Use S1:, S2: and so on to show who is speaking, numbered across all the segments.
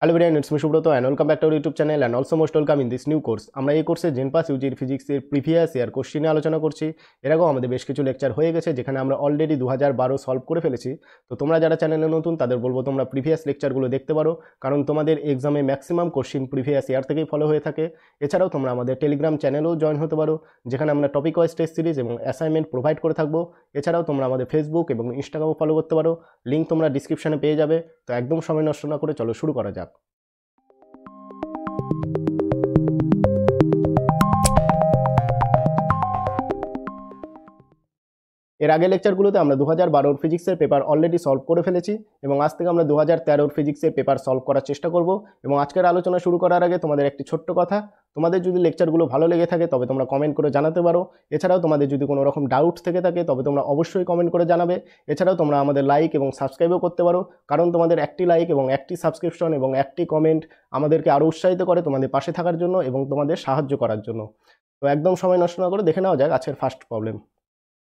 S1: Hello ভিডিয়ান it's me Subrata welcome back to YouTube channel and also most welcome in this new course আমরা এই কোর্সে জেনপাস ইউজির ফিজিক্সের previous year কোশ্চিনে আলোচনা করছি। এর আগেও আমাদের বেশ কিছু লেকচার হয়ে গেছে, যেখানে আমরা অলরেডি দু হাজার বারো সলভ করে ফেলেছি। তো তোমরা যারা চ্যানেলে নতুন, তাদের বলব তোমরা প্রিভিয়াস লেকচারগুলো দেখতে পারো। কারণ তোমাদের এক্সামে ম্যাক্সিমাম কোশ্চিন প্রিভিয়াস ইয়ার থেকেই ফলো হয়ে থাকে। এছাড়াও তোমরা আমাদের টেলিগ্রাম চ্যানেলেও জয়েন হতে পারো, যেখানে আমরা টপিক ওয়াইজ টেস্ট সিরিজ এবং অ্যাসাইনমেন্ট প্রোভাইড করে থাকব। এছাড়াও তোমরা আমাদের ফেসবুক এবং ইনস্টাগ্রামও ফলো করতে পারো। লিঙ্ক তোমরা ডিসক্রিপশনে পেয়ে যাবে। তো একদম সময় নষ্ট না করে চলো শুরু করা যাক। এর আগে লেকচারগুলোতে আমরা দু হাজার বারোর ফিজিক্সের পেপার অলরেডি সলভ করে ফেলেছি এবং আজ থেকে আমরা দু হাজার তেরোর ফিজিক্সের পেপার সলভ করার চেষ্টা করব এবং আজকের আলোচনা শুরু করার আগে তোমাদের একটি ছোট্ট কথা, তোমাদের যদি লেকচারগুলো ভালো লেগে থাকে তবে তোমরা কমেন্ট করে জানাতে পারো, এছাড়াও তোমাদের যদি কোনো রকম ডাউটস থেকে থাকে তবে তোমরা অবশ্যই কমেন্ট করে জানাবে, এছাড়াও তোমরা আমাদের লাইক এবং সাবস্ক্রাইবও করতে পারো, কারণ তোমাদের একটি লাইক এবং একটি সাবস্ক্রিপশন এবং একটি কমেন্ট আমাদেরকে আরও উৎসাহিত করে তোমাদের পাশে থাকার জন্য এবং তোমাদের সাহায্য করার জন্য। তো একদম সময় নষ্ট না করে দেখে নেওয়া যাক আজকের ফার্স্ট প্রবলেম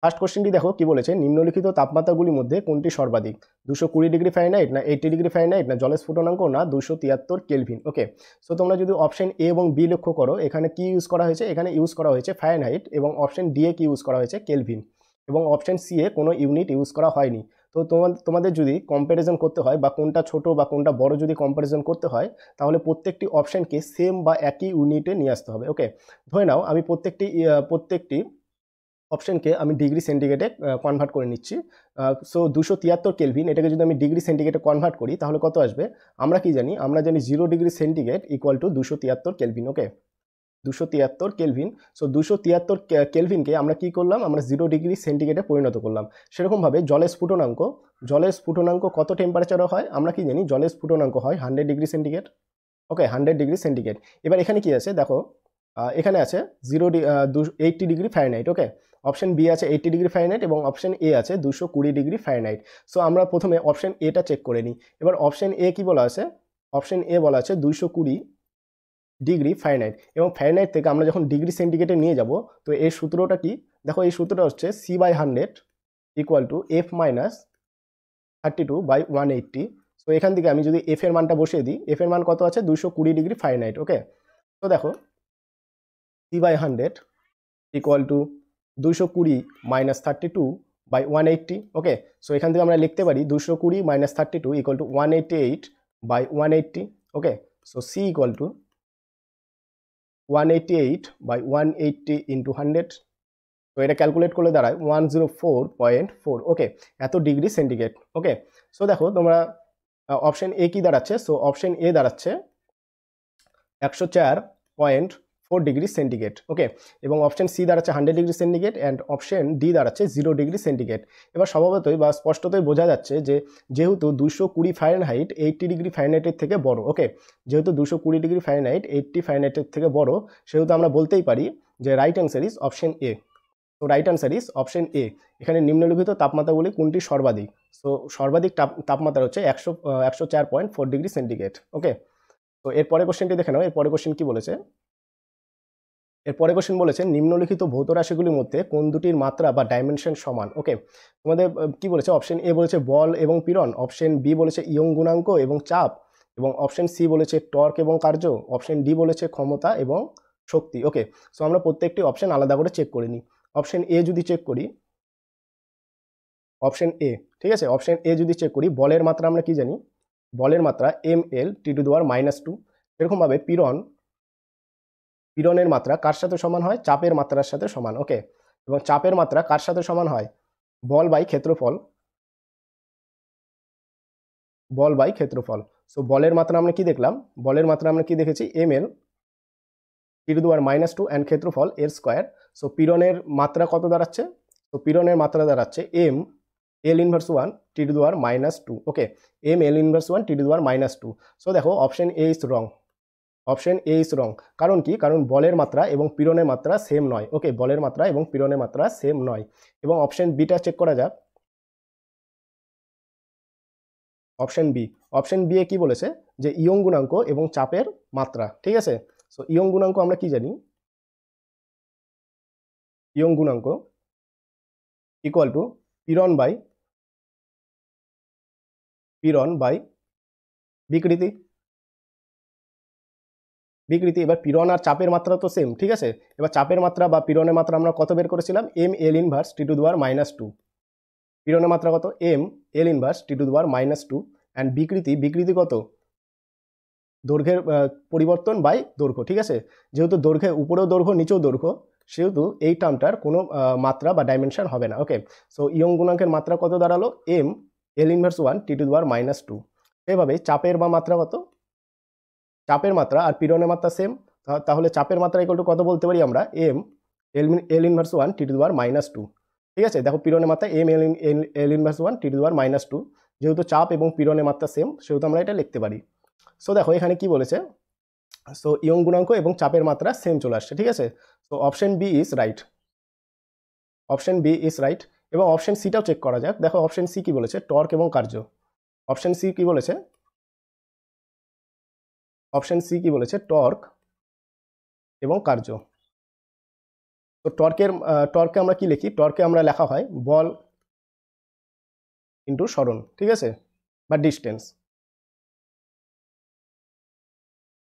S1: ফার্স্ট কোশ্চেনটি দেখো, কি বলেছে? নিম্নলিখিত তাপমাত্রাগুলির মধ্যে কোনটি সর্বাধিক? দুশো কুড়ি ডিগ্রি ফারেনহাইট না এইটি ডিগ্রি ফারেনহাইট না জলের স্ফুটনাঙ্ক না দুশো তিয়াত্তর কেলভিন ওকে সো তোমরা যদি অপশন এ এবং বি লক্ষ্য করো, এখানে কি ইউজ করা হয়েছে? এখানে ইউজ করা হয়েছে ফারেনহাইট এবং অপশন ডি এ কি ইউজ করা হয়েছে? কেলভিন এবং অপশন সি এ কোনো ইউনিট ইউজ করা হয়নি। তো তোমাদের যদি কম্প্যারিজন করতে হয় বা কোনটা ছোট বা কোনটা বড় যদি কম্প্যারিজন করতে হয়, তাহলে প্রত্যেকটি অপশানকে সেম বা একই ইউনিটে নিয়ে আসতে হবে। ওকে ধরে নাও, আমি প্রত্যেকটি প্রত্যেকটি অপশনকে আমি ডিগ্রি সেন্টিগ্রেডে কনভার্ট করে নিচ্ছি। সো দুশো তিয়াত্তর কেলভিন এটাকে যদি আমি ডিগ্রি সেন্টিগ্রেডে কনভার্ট করি, তাহলে কত আসবে? আমরা কি জানি? আমরা জানি zero degree centigrade equal to দুশো তিয়াত্তর কেলভিন ওকে দুশো তিয়াত্তর কেলভিন সো দুশো তিয়াত্তর কেলভিনকে আমরা কি করলাম? আমরা জিরো ডিগ্রি সেন্টিগ্রেডে পরিণত করলাম। সেরকমভাবে জলের স্ফুটনাঙ্ক জলের স্ফুটনাঙ্ক কত টেম্পারেচারও হয়? আমরা কি জানি? জলের স্ফুটনাঙ্ক হয় hundred degree centigrade okay hundred degree centigrade এবার এখানে কি আছে? দেখো এখানে আছে zero D eighty degree Fahrenheit okay option B আছে এইটটি ডিগ্রি ফারেনহাইট এবং অপশন এ আছে দুশো কুড়ি ডিগ্রি ফারেনহাইট সো আমরা প্রথমে অপশন এটা চেক করে নিই। এবার অপশন এ কি বলা আছে? অপশন এ বলা আছে দুইশো কুড়ি ডিগ্রি ফারেনহাইট এবং ফারেনহাইট থেকে আমরা যখন ডিগ্রি সেন্টিগ্রেডে নিয়ে যাব, তো এই সূত্রটা কি? দেখো, এই সূত্রটা হচ্ছে C by hundred equal to F minus thirty two by one eighty so এখান থেকে আমি যদি এফ এর মানটা বসিয়ে দিই এফ এর মান কত আছে? দুশো কুড়ি ডিগ্রি ফারেনহাইট ওকে তো দেখো C by hundred equal to দুশো কুড়ি minus thirty two by one eighty okay so এখান থেকে আমরা লিখতে পারি দুশো কুড়ি minus thirty two equal to one eighty eight by one eighty okay so C equal to one eighty eight by one eighty into hundred তো এটা calculate করলে দাঁড়ায় one zero four point four okay এত degree centigrade okay so দেখো তোমরা option A কি দাঁড়াচ্ছে? So option A দাঁড়াচ্ছে একশো চার point four degree centigrade okay এবং অপশন সি দাঁড়াচ্ছে hundred degree centigrade and option D দাঁড়াচ্ছে জিরো ডিগ্রি সেন্টিগ্রেড এবার স্বভাবতই বা স্পষ্টতই বোঝা যাচ্ছে যে যেহেতু দুশো কুড়ি ফারেনহাইট এইটটি ডিগ্রি ফারেনহাইটের থেকে বড় ওকে যেহেতু দুশো কুড়ি ডিগ্রি ফারেনহাইট এইটটি ফারেনহাইটের থেকে বড়, সেহেতু আমরা বলতেই পারি যে right answer is option A তো right answer is option A এখানে নিম্নলিখিত তাপমাত্রাগুলি কোনটি সর্বাধিক? সো সর্বাধিক তাপমাত্রা হচ্ছে একশো একশো চার point four degree centigrade okay তো এর পরে কোশ্চেনটি দেখে নাও। এর পরে কোশ্চেন কী বলেছে? এর পরে কোশ্চেন বলেছে নিম্নলিখিত ভৌত রাশিগুলির মধ্যে কোন দুটির মাত্রা বা ডাইমেনশন সমান? ওকে তোমাদের কি বলেছে? অপশন এ বলেছে বল এবং পীড়ন অপশন বি বলেছে ইয়ং গুণাঙ্ক এবং চাপ, এবং অপশন সি বলেছে টর্ক এবং কার্য অপশন ডি বলেছে ক্ষমতা এবং শক্তি। ওকে সো আমরা প্রত্যেকটি অপশন আলাদা করে চেক করে নিই। অপশন এ যদি চেক করি অপশন এ ঠিক আছে? অপশন এ যদি চেক করি, বলের মাত্রা আমরা কি জানি? বলের মাত্রা এম এল টি টু দেওয়ার মাইনাস টু এরকমভাবে পীড়ন পীড়নের মাত্রা কার সাথে সমান হয়? চাপের মাত্রার সাথে সমান ওকে এবং চাপের মাত্রা কার সাথে সমান হয়? বল বাই ক্ষেত্রফল। বল বাই ক্ষেত্রফল। সো বলের মাত্রা আমরা কি দেখলাম? বলের মাত্রা আমরা কি দেখেছি? M L two minus two and ক্ষেত্রফল এর স্কোয়ার সো পীড়নের মাত্রা কত দাঁড়াচ্ছে? তো পীড়নের মাত্রা দাঁড়াচ্ছে M L inverse one T দেওয়ার minus two okay M L inverse one T দেওয়ার মাইনাস টু সো দেখো option A is wrong option A is wrong কারণ কি? কারণ বলের মাত্রা এবং পীড়নের মাত্রা সেম নয়। ওকে বলের মাত্রা এবং পীড়নের মাত্রা সেম নয়। এবং অপশন বিটা চেক করা যাক। অপশন বি অপশন বি এ কি বলেছে? যে ইয়ং গুণাঙ্ক এবং চাপের মাত্রা। ঠিক আছে? সো ইয়ং গুণাঙ্ক আমরা কি জানি? ইয়ং গুণাঙ্ক ইকুয়াল টু পীড়ন বাই পীড়ন বাই বিকৃতি। বিকৃতি। এবার পীড়ন আর চাপের মাত্রা তো সেম ঠিক আছে? এবার চাপের মাত্রা বা পীড়নের মাত্রা আমরা কত বের করেছিলাম? M L inverse T to দুয়ার মাইনাস টু পীড়নের মাত্রা কত? M L inverse T to দুয়ার মাইনাস টু অ্যান্ড বিকৃতি বিকৃতি কত? দৈর্ঘ্যের পরিবর্তন বাই দৈর্ঘ্য, ঠিক আছে? যেহেতু দৈর্ঘ্যে উপরেও দৈর্ঘ্য, নিচেও দৈর্ঘ্য, সেহেতু এই টার্মটার কোনো মাত্রা বা ডাইমেনশন হবে না ওকে সো ইয়ং গুণাঙ্কের মাত্রা কত দাঁড়াল? M L inverse one T to দুয়ার মাইনাস টু এভাবে চাপের বা মাত্রা কত? চাপের মাত্রা আর পীড়নের মাত্রা সেম তাহলে চাপের মাত্রা ইকুয়াল টু কত বলতে পারি আমরা? M L L inverse one T to দুয়ার মাইনাস টু ঠিক আছে? দেখো পীড়নের মাত্রা M L L inverse one T to দুয়ার মাইনাস টু যেহেতু চাপ এবং পীড়নের মাত্রা সেম সেহেতু আমরা এটা লিখতে পারি। সো দেখো এখানে কি বলেছে? সো ইয়ং গুণাঙ্ক এবং চাপের মাত্রা সেম চলে আসছে, ঠিক আছে? So option B is right option B is right এবং অপশন সিটাও চেক করা যাক। দেখো অপশন সি কি বলেছে? টর্ক এবং কার্য। অপশন সি কি বলেছে? অপশন সি কি বলেছে? টর্ক এবং কার্য তো টর্কের টর্কে আমরা কি লিখি? টর্কে আমরা লেখা হয় বল ইন্টু সরণ, ঠিক আছে? বা ডিস্টেন্স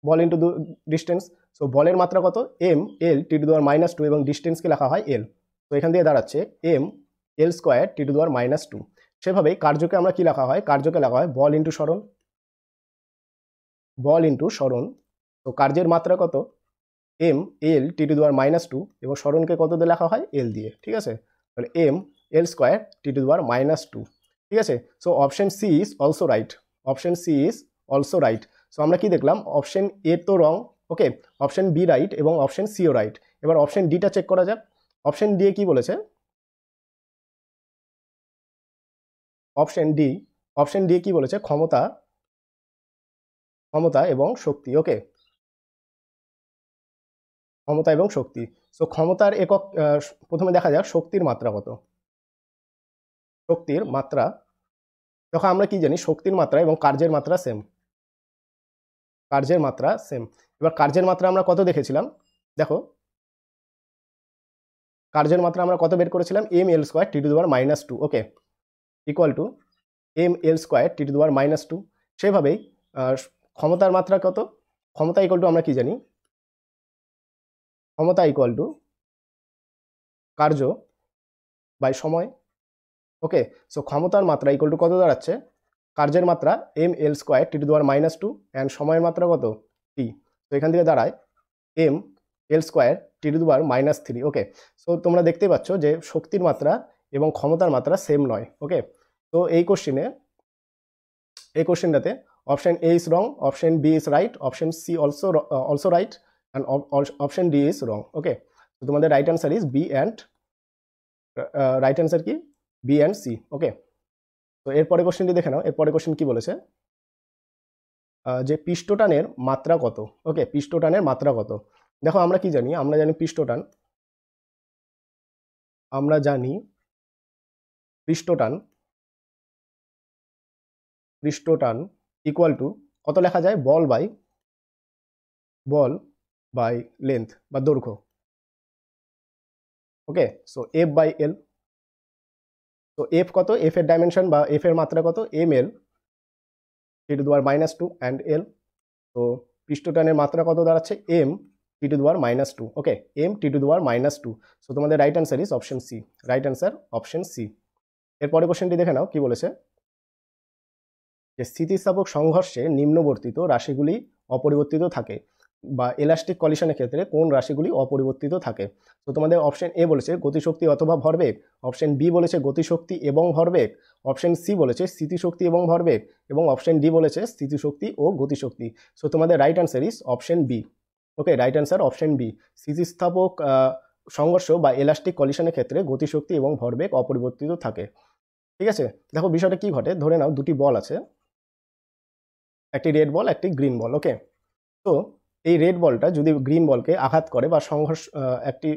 S1: বল ইন্টু ডিস্টেন্স সো বলের মাত্রা কত? এম এল টি টু দেওয়ার মাইনাস টু এবং ডিস্টেন্সকে লেখা হয় এল তো এখান দিয়ে দাঁড়াচ্ছে M L square T to দেওয়ার মাইনাস টু সেভাবেই কার্যকে আমরা কি লেখা হয়? কার্যকে লেখা হয় বল ইন্টু সরণ বল ইন্টু সরণ। তো কার্যের মাত্রা কত? এম এল টি টু দেওয়ার মাইনাস টু এবং সরণকে কত দিয়ে লেখা হয়? এল দিয়ে, ঠিক আছে? তাহলে M L square T to দেওয়ার মাইনাস টু ঠিক আছে? So option C is also right option C is also right so আমরা কি দেখলাম? অপশন এ তো wrong okay option B right এবং অপশন সিও রাইট এবার অপশন ডিটা চেক করা যাক। অপশন ডি কি বলেছে? অপশন ডি অপশান ডি কি বলেছে? ক্ষমতা ক্ষমতা এবং শক্তি ওকে ক্ষমতা এবং শক্তি। সো ক্ষমতার একক প্রথমে দেখা যাক শক্তির মাত্রা কত। শক্তির মাত্রা, দেখো আমরা কি জানি, শক্তির মাত্রা এবং কার্যের মাত্রা সেম কার্যের মাত্রা সেম এবার কার্যের মাত্রা আমরা কত দেখেছিলাম? দেখো। কার্যের মাত্রা আমরা কত বের করেছিলাম? M L square T to দেওয়ার minus two okay equal to M L square T to দেওয়ার মাইনাস টু সেভাবেই ক্ষমতার মাত্রা কত? ক্ষমতা ইকুয়াল টু আমরা কি জানি? ক্ষমতা ইকুয়াল টু কার্য বাই সময়। ওকে সো ক্ষমতার মাত্রা ইকুয়াল টু কত দাঁড়াচ্ছে? কার্যের মাত্রা M L square T to দেওয়ার মাইনাস টু অ্যান্ড সময়ের মাত্রা কত? টি তো এখান থেকে দাঁড়ায় M L square T to দেওয়ার মাইনাস থ্রি ওকে সো তোমরা দেখতে পাচ্ছ যে শক্তির মাত্রা এবং ক্ষমতার মাত্রা সেম নয়। ওকে তো এই কোশ্চিনে এই কোশ্চেনটাতে option A is wrong option B is right option C also also right and option D is wrong okay তো তোমাদের right answer is B and right answer কি? বি অ্যান্ড সি ওকে তো এরপরে কোশ্চেনটি দেখে নাও। এরপরে কোশ্চেন কি বলেছে? যে পিষ্টটানের মাত্রা কত? ওকে পিষ্টটানের মাত্রা কত? দেখো, আমরা কি জানি? আমরা জানি পিষ্টটান আমরা জানি পৃষ্ঠটান। পৃষ্ঠটান ইকুয়াল টু কত লেখা যায়? বল বাই বল বাই লেন্থ বা দৈর্ঘ্য। Okay? So F by L তো এফ কত? এফ এর ডাইমেনশন বা এফ এর মাত্রা কত? এম এল টি টু দুয়ার মাইনাস টু অ্যান্ড এল তো পৃষ্ঠটানের মাত্রা কত দাঁড়াচ্ছে? এম টি টু দুয়ার minus two okay M T to দুয়ার মাইনাস টু সো তোমাদের right answer is option C right answer option C এরপরে কোশ্চেনটি দেখে নাও, কি বলেছে? যে স্থিতিস্থাপক সংঘর্ষে নিম্নবর্তিত রাশিগুলি অপরিবর্তিত থাকে বা এলাস্টিক কলিশনের ক্ষেত্রে কোন রাশিগুলি অপরিবর্তিত থাকে। তো তোমাদের অপশন এ বলেছে গতিশক্তি অথবা ভরবেগ অপশন বি বলেছে গতিশক্তি এবং ভরবেগ অপশন সি বলেছে স্থিতিশক্তি এবং ভরবেগ, এবং অপশন ডি বলেছে স্থিতিশক্তি ও গতিশক্তি। সো তোমাদের right answer is option B okay right answer option B স্থিতিস্থাপক সংঘর্ষ বা এলাস্টিক কলিশনের ক্ষেত্রে গতিশক্তি এবং ভরবেগ অপরিবর্তিত থাকে। ঠিক আছে? দেখো বিষয়টা কি ঘটে? ধরে নাও দুটি বল আছে। একটি রেড বল একটি গ্রিন বল ওকে তো এই রেড বলটা যদি গ্রিন বলকে আঘাত করে বা সংঘর্ষ একটি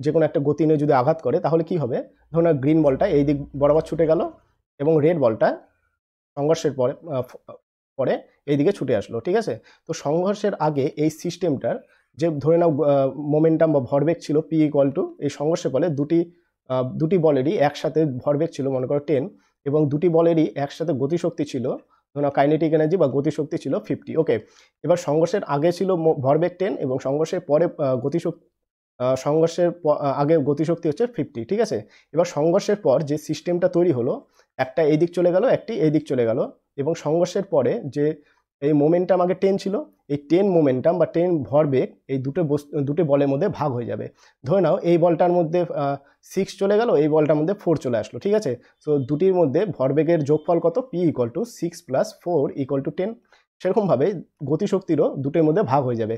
S1: যে কোনো একটা গতি নিয়ে যদি আঘাত করে, তাহলে কি হবে? ধরুন গ্রিন বলটা এই দিক বরাবর ছুটে গেল এবং রেড বলটা সংঘর্ষের পরে পরে এই দিকে ছুটে আসলো, ঠিক আছে? তো সংঘর্ষের আগে এই সিস্টেমটার যে ধরে নাও মোমেন্টাম বা ভরবেগ ছিল পি ইকুয়াল টু এই সংঘর্ষের ফলে দুটি দুটি বলেরই একসাথে ভরবেগ ছিল, মনে করো টেন এবং দুটি বলেরই একসাথে গতিশক্তি ছিল ধরুন কাইনেটিক এনার্জি বা গতিশক্তি ছিল ফিফটি ওকে এবার সংঘর্ষের আগে ছিল ভরবেগ টেন এবং সংঘর্ষের পরে গতিশক্তি সংঘর্ষের আগে গতিশক্তি হচ্ছে ফিফটি ঠিক আছে? এবার সংঘর্ষের পর যে সিস্টেমটা তৈরি হলো, একটা এই দিক চলে গেল, একটি এই দিক চলে গেল এবং সংঘর্ষের পরে যে এই মোমেন্টাম আগে টেন ছিল, এই টেন মোমেন্টাম বা টেন ভরবেগ এই দুটো বস্তু দুটো বলের মধ্যে ভাগ হয়ে যাবে। ধরে নাও এই বলটার মধ্যে সিক্স চলে গেল, এই বলটার মধ্যে ফোর চলে আসলো, ঠিক আছে? সো দুটির মধ্যে ভরবেগের যোগফল কত? P equal to six plus four equal to ten সেরকমভাবে গতিশক্তিরও দুটোর মধ্যে ভাগ হয়ে যাবে।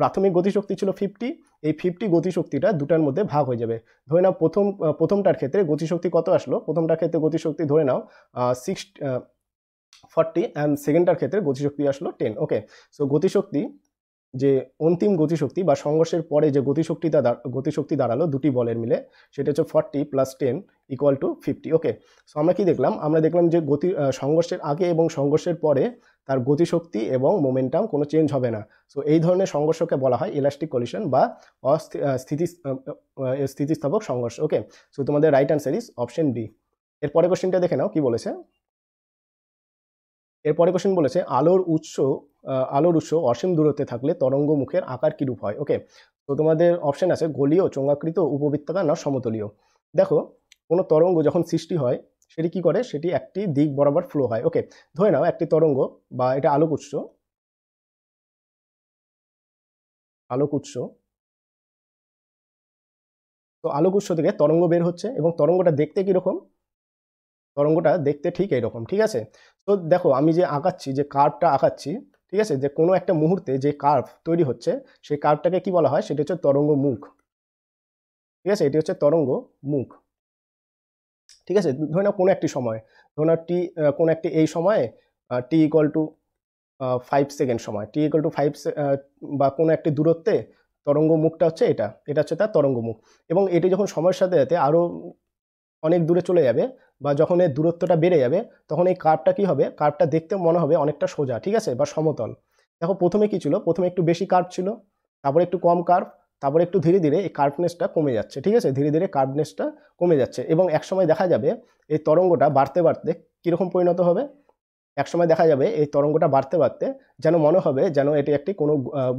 S1: প্রাথমিক গতিশক্তি ছিল ফিফটি এই ফিফটি গতিশক্তিটা দুটার মধ্যে ভাগ হয়ে যাবে। ধরে নাও প্রথম প্রথমটার ক্ষেত্রে গতিশক্তি কত আসলো? প্রথমটার ক্ষেত্রে গতিশক্তি ধরে নাও সিক্স ফর্টি অ্যান্ড সেকেন্ডটার ক্ষেত্রে গতিশক্তি আসলো টেন ওকে সো গতিশক্তি, যে অন্তিম গতিশক্তি বা সংঘর্ষের পরে যে গতিশক্তিটা গতিশক্তি দাঁড়াল দুটি বলের মিলে, সেটা হচ্ছে forty plus ten equal to fifty okay so আমরা কি দেখলাম? আমরা দেখলাম যে গতি সংঘর্ষের আগে এবং সংঘর্ষের পরে তার গতিশক্তি এবং মোমেন্টাম কোনো চেঞ্জ হবে না। সো এই ধরনের সংঘর্ষকে বলা হয় ইলাস্টিক কলিশন বা অস্থিতি স্থিতিস্থাপক সংঘর্ষ ওকে সো তোমাদের right answer is option D এরপরে কোশ্চেনটা দেখে নাও, কি বলেছে? এরপরে কোশ্চেন বলেছে, আলোর উৎস আলোর উৎস অসীম দূরত্বে থাকলে তরঙ্গ মুখের আকার কীরূপ হয়? ওকে তো তোমাদের অপশন আছে, গলীয়, চোঙ্গাকৃত, উপবৃত্তাকার না সমতলীয়। দেখো, কোনো তরঙ্গ যখন সৃষ্টি হয়, সেটি কি করে? সেটি একটি দিক বরাবর ফ্লো হয়। ওকে ধরে নাও একটি তরঙ্গ বা এটা আলোক উৎস। আলোক উৎস। তো আলোক উৎস থেকে তরঙ্গ বের হচ্ছে এবং তরঙ্গটা দেখতে কীরকম? তরঙ্গটা দেখতে ঠিক এইরকম, ঠিক আছে? তো দেখো, আমি যে আঁকাচ্ছি, যে কার্ভটা আঁকাচ্ছি, ঠিক আছে? যে কোনো একটা মুহূর্তে যে কার্ভ তৈরি হচ্ছে, সেই কার্ভটাকে কি বলা হয়? সেটা হচ্ছে তরঙ্গ মুখ। ঠিক আছে? এটি হচ্ছে তরঙ্গ মুখ। ঠিক আছে? ধরে নাও কোনো একটি সময়। ধরে নাও টি কোনো একটি এই সময়ে T equal to five second সময়। টি ইকুয়াল টু ফাইভ বা কোনো একটি দূরত্বে তরঙ্গ মুখটা হচ্ছে এটা। এটা হচ্ছে তার তরঙ্গ মুখ। এবং এটি যখন সময়ের সাথে সাথে আরও অনেক দূরে চলে যাবে বা যখন এর দূরত্বটা বেড়ে যাবে, তখন এই কার্ভটা কী হবে? কার্ভটা দেখতে মনে হবে অনেকটা সোজা, ঠিক আছে? বা সমতল। দেখো, প্রথমে কী ছিল? প্রথমে একটু বেশি কার্ভ ছিল, তারপরে একটু কম কার্ভ তারপরে একটু ধীরে ধীরে এই কার্ভনেসটা কমে যাচ্ছে, ঠিক আছে? ধীরে ধীরে কার্ভনেসটা কমে যাচ্ছে এবং একসময় দেখা যাবে এই তরঙ্গটা বাড়তে বাড়তে কীরকম পরিণত হবে? একসময় দেখা যাবে এই তরঙ্গটা বাড়তে বাড়তে যেন মনে হবে যেন এটি একটি কোনো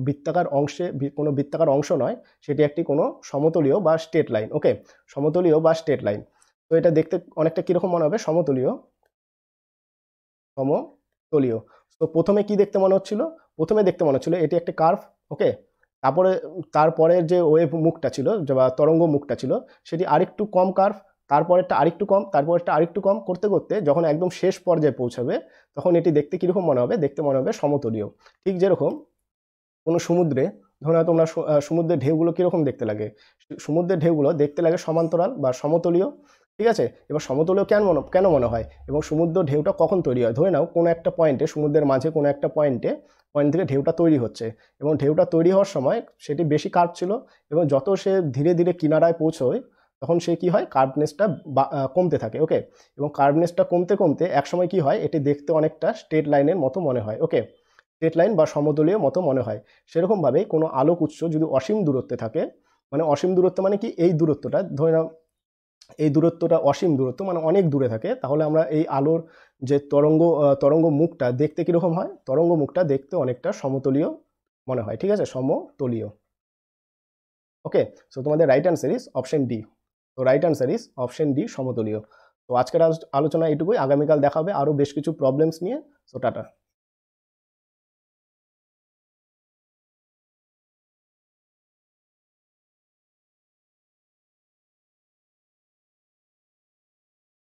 S1: বৃত্তাকার অংশে কোনো বৃত্তাকার অংশ নয়, সেটি একটি কোনো সমতলীয় বা স্টেট লাইন ওকে সমতলীয় বা স্টেট লাইন তো এটা দেখতে অনেকটা কীরকম মনে হবে? সমতলীয়। সমতলীয়। তো প্রথমে কি দেখতে মনে হচ্ছিল? প্রথমে দেখতে মনে হচ্ছিল এটি একটি কার্ভ ওকে তারপরে, তারপরের যে ওয়েভ মুখটা ছিল বা তরঙ্গ মুখটা ছিল, সেটি আরেকটু কম কার্ভ তারপরেরটা আরেকটু কম, তারপরেরটা আরেকটু কম করতে করতে যখন একদম শেষ পর্যায়ে পৌঁছাবে, তখন এটি দেখতে কীরকম মনে হবে? দেখতে মনে হবে সমতলীয়। ঠিক যেরকম কোনো সমুদ্রে, ধরো তোমরা সমুদ্রের ঢেউগুলো কীরকম দেখতে লাগে? সমুদ্রের ঢেউগুলো দেখতে লাগে সমান্তরাল বা সমতলীয়। ঠিক আছে? এবার সমতলীয় কেন মনে কেন মনে হয়? এবং সমুদ্র ঢেউটা কখন তৈরি হয়? ধরে নাও, কোনো একটা পয়েন্টে সমুদ্রের মাঝে কোনো একটা পয়েন্টে পয়েন্ট থেকে ঢেউটা তৈরি হচ্ছে। এবং ঢেউটা তৈরি হওয়ার সময় সেটি বেশি কার্ভ ছিল এবং যত সে ধীরে ধীরে কিনারায় পৌঁছয়, তখন সে কি হয়? কার্ভনেসটা কমতে থাকে ওকে এবং কার্ভনেসটা কমতে কমতে একসময় কি হয়? এটি দেখতে অনেকটা স্ট্রেট লাইনের মতো মনে হয় ওকে স্ট্রেট লাইন বা সমতলীয় মতো মনে হয়। সেরকমভাবে কোনো আলোক উৎস যদি অসীম দূরত্বে থাকে মানে অসীম দূরত্ব মানে কি? এই দূরত্বটা, ধরে নাও এই দূরত্বটা অসীম দূরত্ব মানে অনেক দূরে থাকে, তাহলে আমরা এই আলোর যে তরঙ্গ তরঙ্গ মুখটা দেখতে কীরকম হয়? তরঙ্গ মুখটা দেখতে অনেকটা সমতলীয় মনে হয়, ঠিক আছে? সমতলীয়। ওকে সো তোমাদের right answer is option D তো right answer is option D সমতলীয়। তো আজকের আলোচনা এটুকুই আগামীকাল দেখাবে আরও বেশ কিছু প্রবলেমস নিয়ে। So tata.